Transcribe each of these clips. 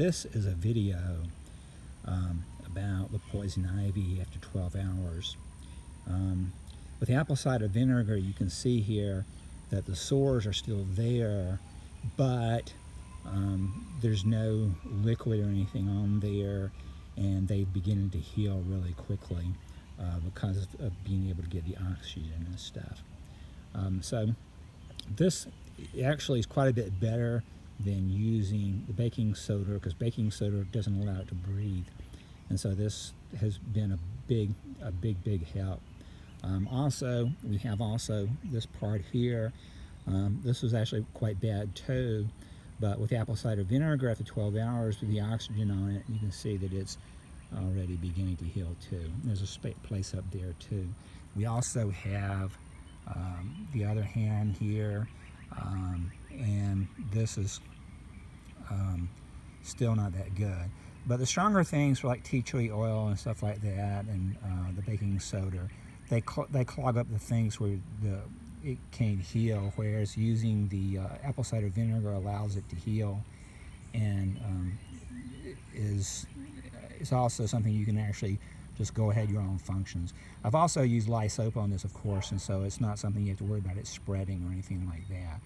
This is a video um, about the poison ivy after 12 hours. Um, with the apple cider vinegar, you can see here that the sores are still there, but um, there's no liquid or anything on there, and they're beginning to heal really quickly uh, because of, of, being able to get the oxygen and stuff. Um, so this actually is quite a bit better than using the baking soda because baking soda doesn't allow it to breathe. And so this has been a big, a big, big help. Um, also, we have also this part here. Um, this was actually quite bad too, but with apple cider vinegar after 12 hours with the oxygen on it, you can see that it's already beginning to heal too. There's a place up there too. We also have um, the other hand here, um, and this is um, still not that good. But the stronger things like tea tree oil and stuff like that, and uh, the baking soda, they cl they clog up the things where the it can't heal. Whereas using the uh, apple cider vinegar allows it to heal, and um, is is also something you can actually just go ahead your own functions. I've also used lye soap on this, of course, and so it's not something you have to worry about it spreading or anything like that,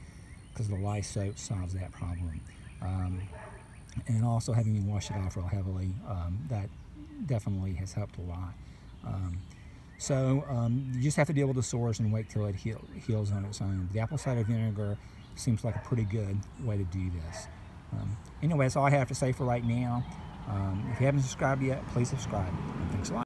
because the lye soap solves that problem. Um, and also having you wash it off real heavily, um, that definitely has helped a lot. Um, so um, you just have to deal with the sores and wait till it heal, heals on its own. The apple cider vinegar seems like a pretty good way to do this. Um, anyway, that's all I have to say for right now. If you haven't subscribed yet, please subscribe. Thanks a lot.